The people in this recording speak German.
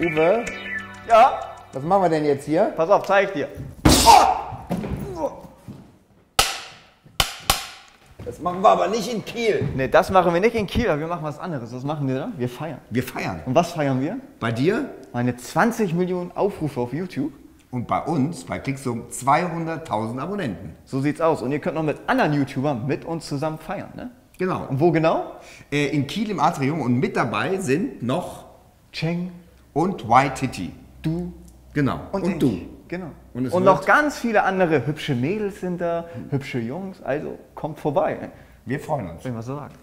Uwe, Ja, was machen wir denn jetzt hier? pass auf, zeig ich dir. Das machen wir aber nicht in Kiel. Ne, das machen wir nicht in Kiel, aber wir machen was anderes. Was machen wir da? Wir feiern. Wir feiern. Und was feiern wir? Bei dir Meine 20 Millionen Aufrufe auf YouTube. und bei uns, bei Klicksum, 200.000 Abonnenten. So sieht's aus. Und ihr könnt noch mit anderen YouTubern mit uns zusammen feiern, ne? Genau. Und wo genau? Äh, in Kiel im Atrium und mit dabei sind noch Cheng, und Waititi. du Genau. Und, ich. du. Genau. Und Und, noch ganz viele andere hübsche Mädels sind da, hübsche Jungs. Also kommt vorbei. Wir freuen uns. Soll ich was sagen?